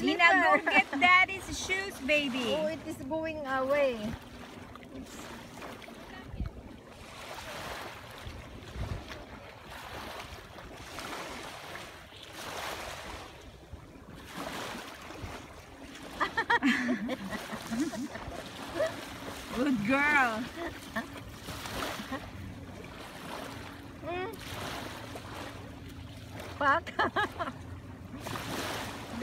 Nina, go get daddy's shoes, baby. Oh, it is going away. Good girl. Hmm? Fuck.